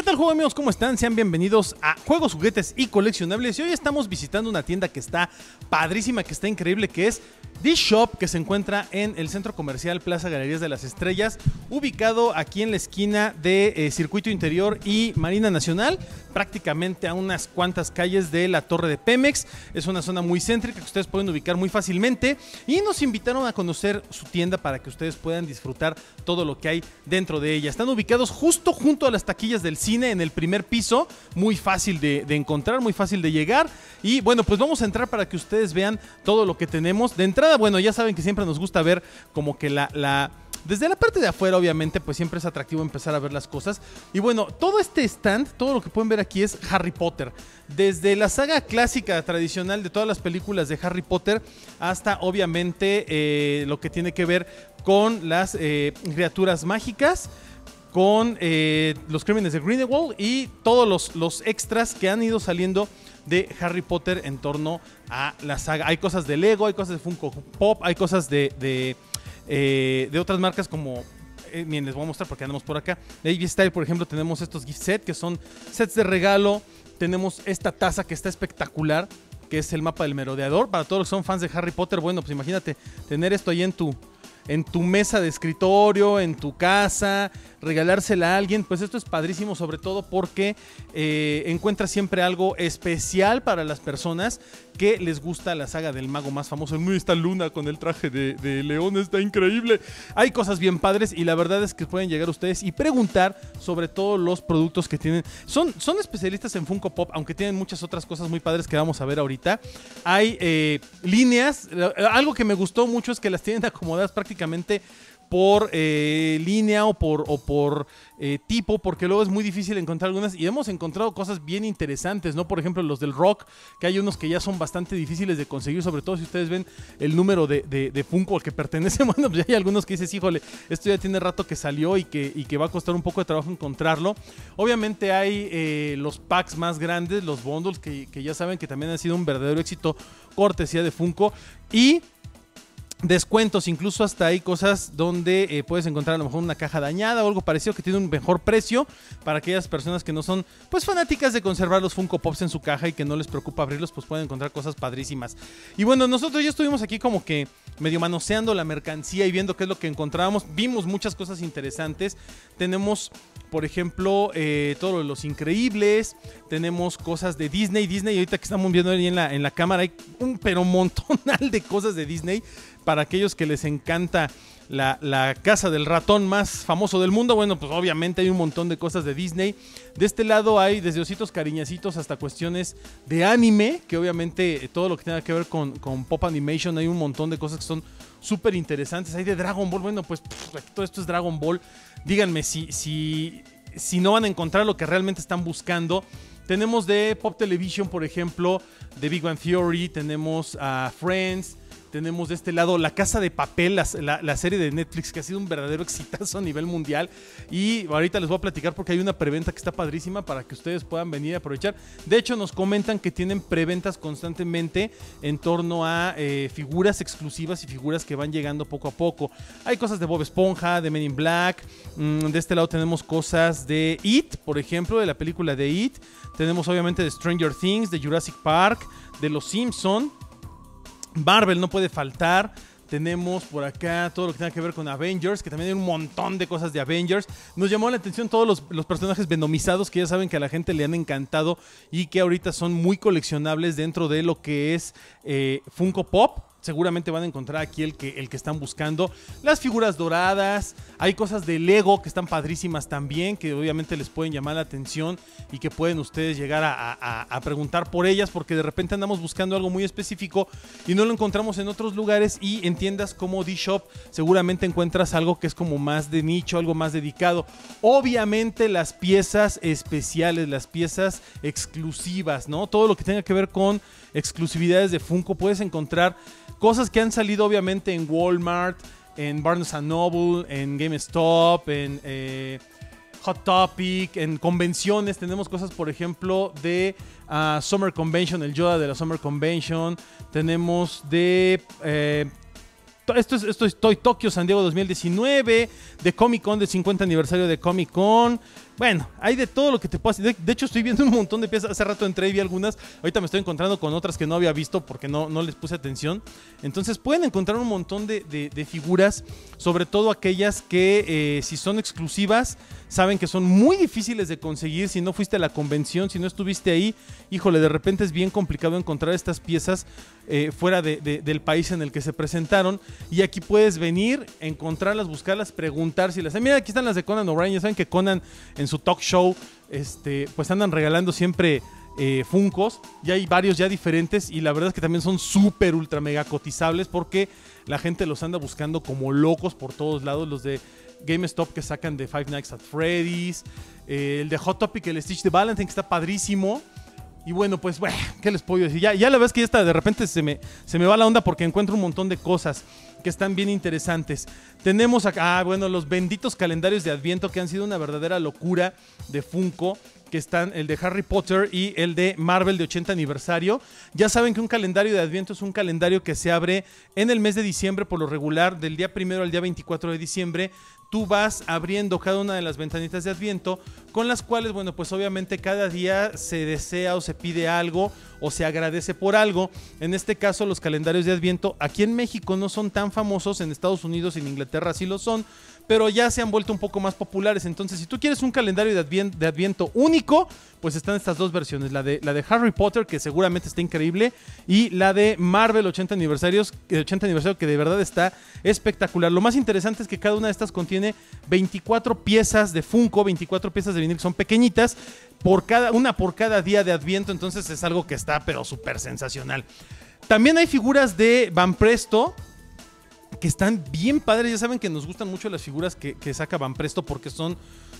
¿Qué tal juego amigos? ¿Cómo están? Sean bienvenidos a Juegos, Juguetes y Coleccionables. Y hoy estamos visitando una tienda que está padrísima, que está increíble, que es This Shop, que se encuentra en el centro comercial Plaza Galerías de las Estrellas, ubicado aquí en la esquina de eh, Circuito Interior y Marina Nacional, prácticamente a unas cuantas calles de la Torre de Pemex. Es una zona muy céntrica que ustedes pueden ubicar muy fácilmente y nos invitaron a conocer su tienda para que ustedes puedan disfrutar todo lo que hay dentro de ella. Están ubicados justo junto a las taquillas del cine en el primer piso, muy fácil de encontrar, muy fácil de llegar. Y bueno, pues vamos a entrar para que ustedes vean todo lo que tenemos. De entrada, bueno, ya saben que siempre nos gusta ver como que la, la desde la parte de afuera, obviamente, pues siempre es atractivo empezar a ver las cosas. Y bueno, todo este stand, todo lo que pueden ver aquí es Harry Potter. Desde la saga clásica, tradicional de todas las películas de Harry Potter, hasta obviamente eh, lo que tiene que ver con las eh, criaturas mágicas con eh, los crímenes de Grindelwald y todos los, los, extras que han ido saliendo de Harry Potter en torno a la saga. Hay cosas de Lego, hay cosas de Funko Pop, hay cosas de, de, eh, otras marcas como... Eh, miren, les voy a mostrar porque andamos por acá. De AV Style, por ejemplo, tenemos estos gift sets que son sets de regalo. Tenemos esta taza que está espectacular, que es el mapa del merodeador. Para todos los que son fans de Harry Potter, bueno, pues imagínate tener esto ahí en tu, en tu mesa de escritorio, en tu casa, regalársela a alguien, pues esto es padrísimo, sobre todo porque eh, encuentras siempre algo especial para las personas que les gusta la saga del mago más famoso. Muy esta luna con el traje de, león está increíble. Hay cosas bien padres y la verdad es que pueden llegar ustedes y preguntar sobre todos los productos que tienen. Son, son especialistas en Funko Pop, aunque tienen muchas otras cosas muy padres que vamos a ver ahorita. Hay eh, líneas. Algo que me gustó mucho es que las tienen acomodadas prácticamente por eh, línea o por, eh, tipo, porque luego es muy difícil encontrar algunas y hemos encontrado cosas bien interesantes, ¿no? Por ejemplo, los del rock, que hay unos que ya son bastante difíciles de conseguir, sobre todo si ustedes ven el número de, Funko al que pertenece, bueno, pues ya hay algunos que dices, híjole, esto ya tiene rato que salió y que, va a costar un poco de trabajo encontrarlo. Obviamente hay eh, los packs más grandes, los bundles, que, que ya saben que también han sido un verdadero éxito cortesía de Funko y descuentos, incluso hasta hay cosas donde eh, puedes encontrar a lo mejor una caja dañada o algo parecido que tiene un mejor precio para aquellas personas que no son pues fanáticas de conservar los Funko Pops en su caja y que no les preocupa abrirlos, pues pueden encontrar cosas padrísimas. Y bueno, nosotros ya estuvimos aquí como que medio manoseando la mercancía y viendo qué es lo que encontrábamos. Vimos muchas cosas interesantes. Tenemos por ejemplo, eh, todos los increíbles. Tenemos cosas de Disney. Disney, ahorita que estamos viendo ahí en la, en la cámara, hay un pero montonal de cosas de Disney. Para aquellos que les encanta la, casa del ratón más famoso del mundo, bueno, pues obviamente hay un montón de cosas de Disney. De este lado hay desde ositos cariñacitos hasta cuestiones de anime, que obviamente eh, todo lo que tenga que ver con, Pop Animation, hay un montón de cosas que son súper interesantes. Hay de Dragon Ball, bueno, pues todo esto es Dragon Ball. Díganme si, si, si no van a encontrar lo que realmente están buscando. Tenemos de Pop Television, por ejemplo, de Big Bang Theory, tenemos a Friends, tenemos de este lado La Casa de Papel, la, la, serie de Netflix que ha sido un verdadero exitazo a nivel mundial. Y ahorita les voy a platicar porque hay una preventa que está padrísima para que ustedes puedan venir a aprovechar. De hecho, nos comentan que tienen preventas constantemente en torno a eh, figuras exclusivas y figuras que van llegando poco a poco. Hay cosas de Bob Esponja, de Men in Black. Mmm, de este lado tenemos cosas de It, por ejemplo, de la película de It. Tenemos obviamente de Stranger Things, de Jurassic Park, de Los Simpson. Marvel no puede faltar. Tenemos por acá todo lo que tenga que ver con Avengers, que también hay un montón de cosas de Avengers. Nos llamó la atención todos los, los, personajes venomizados que ya saben que a la gente le han encantado y que ahorita son muy coleccionables dentro de lo que es eh, Funko Pop seguramente van a encontrar aquí el que, el que están buscando. Las figuras doradas, hay cosas de Lego que están padrísimas también, que obviamente les pueden llamar la atención y que pueden ustedes llegar a, a, preguntar por ellas, porque de repente andamos buscando algo muy específico y no lo encontramos en otros lugares y en tiendas como D-Shop seguramente encuentras algo que es como más de nicho, algo más dedicado. Obviamente las piezas especiales, las piezas exclusivas, ¿no? Todo lo que tenga que ver con exclusividades de Funko puedes encontrar cosas que han salido obviamente en Walmart, en Barnes Noble, en GameStop, en eh, Hot Topic, en convenciones. Tenemos cosas, por ejemplo, de uh, Summer Convention, el Yoda de la Summer Convention. Tenemos de... Eh, esto es, esto es Toy Tokyo San Diego 2019, de Comic Con, del 50 aniversario de Comic Con. Bueno, hay de todo lo que te puedas. De, de hecho, estoy viendo un montón de piezas. Hace rato entré vi algunas. Ahorita me estoy encontrando con otras que no había visto porque no, no les puse atención. Entonces pueden encontrar un montón de, de- figuras, sobre todo aquellas que eh, si son exclusivas, saben que son muy difíciles de conseguir. Si no fuiste a la convención, si no estuviste ahí, híjole, de repente es bien complicado encontrar estas piezas eh, fuera de- de- del país en el que se presentaron. Y aquí puedes venir, encontrarlas, buscarlas, preguntar si las. Mira, aquí están las de Conan O'Brien. Ya saben que Conan en su talk show, este, pues andan regalando siempre eh, Funcos. Ya hay varios ya diferentes. Y la verdad es que también son súper, ultra, mega cotizables porque la gente los anda buscando como locos por todos lados. Los de GameStop que sacan de Five Nights at Freddy's. eh, el de Hot Topic, el Stitch de Valentine, que está padrísimo. Y bueno, pues, ¿qué les puedo decir? Ya, ya la verdad es que ya está, de repente se me, se me va la onda porque encuentro un montón de cosas que están bien interesantes. Tenemos acá, ah, bueno, los benditos calendarios de Adviento que han sido una verdadera locura de Funko, que están el de Harry Potter y el de Marvel de 80 aniversario. Ya saben que un calendario de Adviento es un calendario que se abre en el mes de diciembre, por lo regular, del día primero al día 24 de diciembre. Tú vas abriendo cada una de las ventanitas de Adviento, con las cuales, bueno, pues obviamente cada día se desea o se pide algo o se agradece por algo. En este caso, los calendarios de Adviento aquí en México no son tan famosos, en Estados Unidos y en Inglaterra sí lo son, pero ya se han vuelto un poco más populares. Entonces, si tú quieres un calendario de, Advien- de Adviento único, pues están estas dos versiones, la de, la de Harry Potter, que seguramente está increíble, y la de Marvel 80 aniversarios, eh, 80 aniversario, que de verdad está espectacular. Lo más interesante es que cada una de estas contiene 24 piezas de Funko, 24 piezas de vinil que son pequeñitas, por cada, una por cada día de Adviento, entonces es algo que está pero súper sensacional. También hay figuras de Van Presto, que están bien padres. Ya saben que nos gustan mucho las figuras que, que saca Van Presto porque son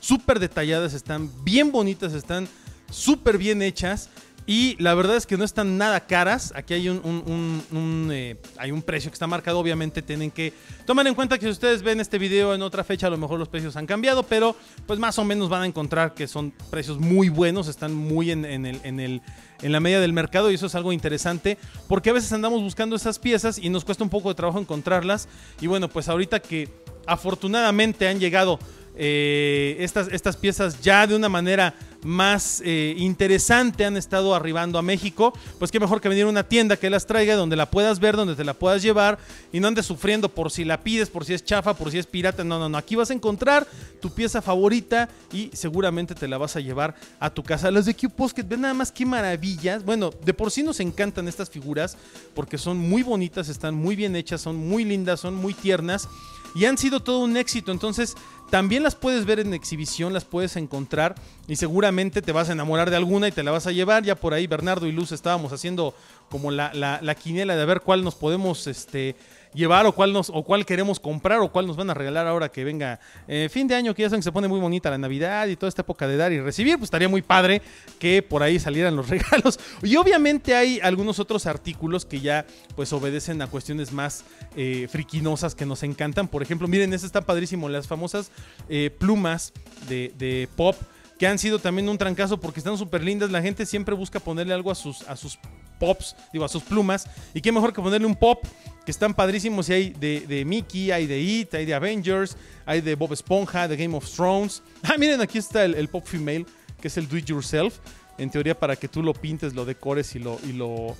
súper detalladas, están bien bonitas, están súper bien hechas. Y la verdad es que no están nada caras. Aquí hay un, eh, hay un precio que está marcado. Obviamente tienen que tomar en cuenta que si ustedes ven este video en otra fecha, a lo mejor los precios han cambiado. Pero pues más o menos van a encontrar que son precios muy buenos. Están muy en, en, el, en la media del mercado. Y eso es algo interesante. Porque a veces andamos buscando esas piezas y nos cuesta un poco de trabajo encontrarlas. Y bueno, pues ahorita que afortunadamente han llegado eh, estas, estas piezas ya de una manera más eh, interesante han estado arribando a México, pues qué mejor que venir a una tienda que las traiga, donde la puedas ver, donde te la puedas llevar y no andes sufriendo por si la pides, por si es chafa, por si es pirata. No, no, no. Aquí vas a encontrar tu pieza favorita y seguramente te la vas a llevar a tu casa. Las de Q Posket, ven nada más qué maravillas. Bueno, de por sí nos encantan estas figuras porque son muy bonitas, están muy bien hechas, son muy lindas, son muy tiernas y han sido todo un éxito. Entonces, también las puedes ver en exhibición, las puedes encontrar y seguramente te vas a enamorar de alguna y te la vas a llevar. Ya por ahí Bernardo y Luz estábamos haciendo como la, la, la quiniela de ver cuál nos podemos este, llevar o cuál, nos, o cuál queremos comprar o cuál nos van a regalar ahora que venga eh, fin de año, que ya saben que se pone muy bonita la Navidad y toda esta época de dar y recibir. Pues estaría muy padre que por ahí salieran los regalos. Y obviamente hay algunos otros artículos que ya pues obedecen a cuestiones más eh, friquinosas que nos encantan. Por ejemplo, miren, este está padrísimo, las famosas eh, plumas de, de pop que han sido también un trancazo porque están súper lindas. La gente siempre busca ponerle algo a sus, a sus pops, digo, a sus plumas. Y qué mejor que ponerle un pop que están padrísimos. Y hay de, de Mickey, hay de It, hay de Avengers, hay de Bob Esponja, de Game of Thrones. Ah, miren, aquí está el, el pop female, que es el do it yourself. En teoría, para que tú lo pintes, lo decores y lo, y lo,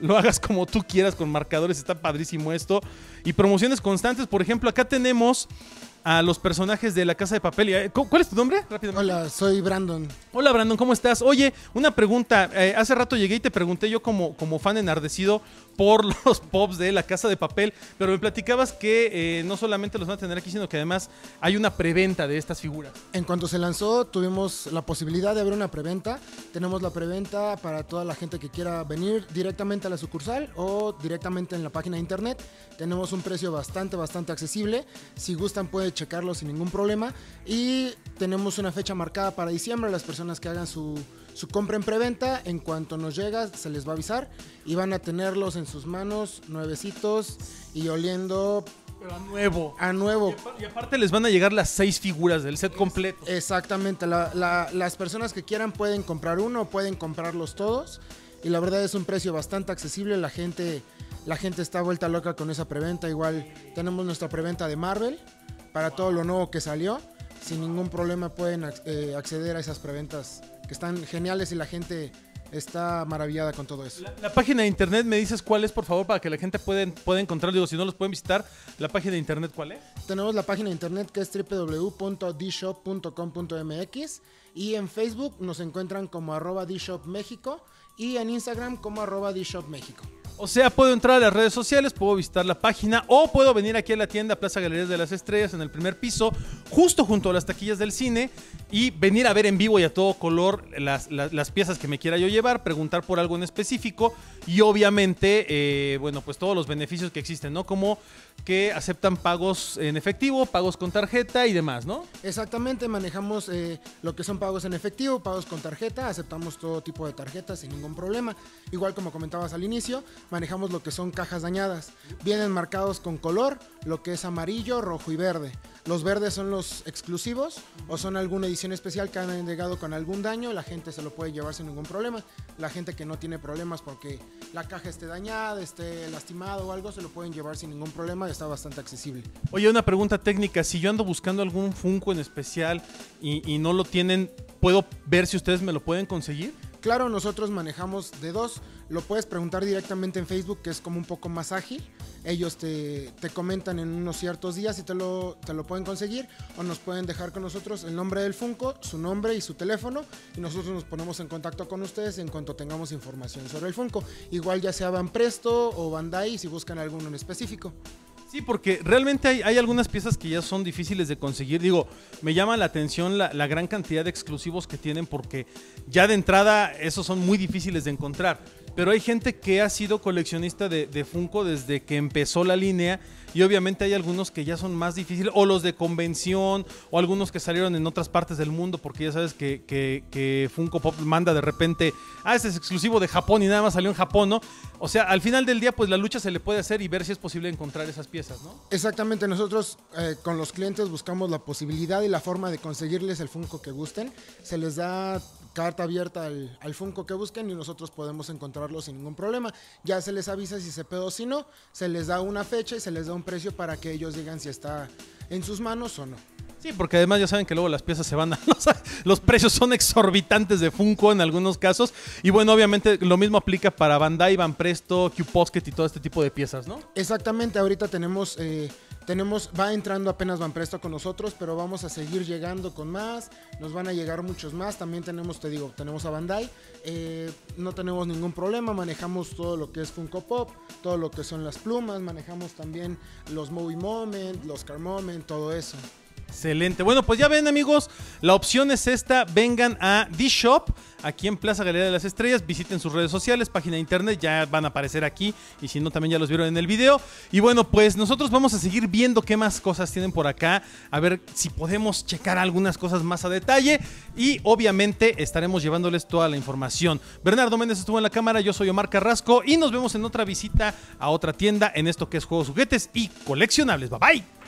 lo hagas como tú quieras con marcadores. Está padrísimo esto. Y promociones constantes. Por ejemplo, acá tenemos a los personajes de la casa de papel. Eh, ¿cu- ¿Cuál es tu nombre? Rápidamente. Hola, soy Brandon. Hola Brandon, ¿cómo estás? Oye, una pregunta. Eh, hace rato llegué y te pregunté yo como, como fan enardecido por los pops de la casa de papel, pero me platicabas que eh, no solamente los van a tener aquí, sino que además hay una preventa de estas figuras. En cuanto se lanzó, tuvimos la posibilidad de abrir una preventa. Tenemos la preventa para toda la gente que quiera venir directamente a la sucursal o directamente en la página de internet. Tenemos un precio bastante, bastante accesible. Si gustan, puede checarlo sin ningún problema. Y tenemos una fecha marcada para diciembre. Las personas que hagan su, su compra en preventa, en cuanto nos llega, se les va a avisar. Y van a tenerlos en sus manos, nuevecitos y oliendo Pero a nuevo. a nuevo. y aparte les van a llegar las seis figuras del set completo. Exactamente, la- la- las personas que quieran pueden comprar uno pueden comprarlos todos y la verdad es un precio bastante accesible, la gente, la gente está vuelta loca con esa preventa, igual tenemos nuestra preventa de Marvel para todo lo nuevo que salió, sin ningún problema pueden eh, acceder a esas preventas que están geniales y la gente está maravillada con todo eso. La, la página de internet, ¿me dices cuál es, por favor, para que la gente pueda, pueda encontrar? Digo, si no los pueden visitar, la página de internet, ¿cuál es? Tenemos la página de internet que es www.dshop.com.mx y en Facebook nos encuentran como arroba dshopmexico y en Instagram como arroba dshopmexico. O sea, puedo entrar a las redes sociales, puedo visitar la página o puedo venir aquí a la tienda Plaza Galerías de las Estrellas en el primer piso, justo junto a las taquillas del cine y venir a ver en vivo y a todo color las, las- piezas que me quiera yo llevar, preguntar por algo en específico y obviamente, eh, bueno, pues todos los beneficios que existen, ¿no? Como que aceptan pagos en efectivo, pagos con tarjeta y demás, ¿no? Exactamente, manejamos eh, lo que son pagos en efectivo, pagos con tarjeta, aceptamos todo tipo de tarjetas sin ningún problema. Igual como comentabas al inicio, manejamos lo que son cajas dañadas. Vienen marcados con color, lo que es amarillo, rojo y verde. Los verdes son los exclusivos o son alguna edición especial que han llegado con algún daño, la gente se lo puede llevar sin ningún problema. La gente que no tiene problemas porque la caja esté dañada, esté lastimada o algo, se lo pueden llevar sin ningún problema y está bastante accesible. Oye, una pregunta técnica. Si yo ando buscando algún Funko en especial y, y no lo tienen, ¿puedo ver si ustedes me lo pueden conseguir? Claro, nosotros manejamos de dos. Lo puedes preguntar directamente en Facebook, que es como un poco más ágil. Ellos te, te comentan en unos ciertos días si te lo, te lo pueden conseguir o nos pueden dejar con nosotros el nombre del Funko, su nombre y su teléfono y nosotros nos ponemos en contacto con ustedes en cuanto tengamos información sobre el Funko. Igual ya sea Van Presto o Bandai si buscan alguno en específico. Sí, porque realmente hay, algunas piezas que ya son difíciles de conseguir. Digo, me llama la atención la, gran cantidad de exclusivos que tienen porque ya de entrada esos son muy difíciles de encontrar. Pero hay gente que ha sido coleccionista de, Funko desde que empezó la línea y obviamente hay algunos que ya son más difíciles, o los de convención, o algunos que salieron en otras partes del mundo, porque ya sabes que- que Funko Pop manda de repente, ah, este es exclusivo de Japón y nada más salió en Japón, ¿no? O sea, al final del día, pues la lucha se le puede hacer y ver si es posible encontrar esas piezas, Exactamente, nosotros eh, con los clientes buscamos la posibilidad y la forma de conseguirles el Funko que gusten. Se les da carta abierta al, al Funko que busquen y nosotros podemos encontrarlo sin ningún problema. Ya se les avisa si se pedo o si no, se les da una fecha y se les da un precio para que ellos digan si está en sus manos o no. Sí, porque además ya saben que luego las piezas se van a... Los, precios son exorbitantes de Funko en algunos casos. Y bueno, obviamente lo mismo aplica para Bandai, Van Presto, Q-Posket y todo este tipo de piezas, ¿no? Exactamente, ahorita tenemos, eh, tenemos, va entrando apenas Van Presto con nosotros, pero vamos a seguir llegando con más, nos van a llegar muchos más, también tenemos, te digo, tenemos a Bandai, eh, no tenemos ningún problema, manejamos todo lo que es Funko Pop, todo lo que son las plumas, manejamos también los Movie Moment, los Car Moment, todo eso. Excelente. Bueno, pues ya ven, amigos, la opción es esta. Vengan a D-Shop, aquí en Plaza Galería de las Estrellas. Visiten sus redes sociales, página de internet, ya van a aparecer aquí. Y si no, también ya los vieron en el video. Y bueno, pues nosotros vamos a seguir viendo qué más cosas tienen por acá. A ver si podemos checar algunas cosas más a detalle. Y obviamente estaremos llevándoles toda la información. Bernardo Méndez estuvo en la cámara, yo soy Omar Carrasco. Y nos vemos en otra visita a otra tienda en esto que es Juegos Juguetes y Coleccionables. Bye bye.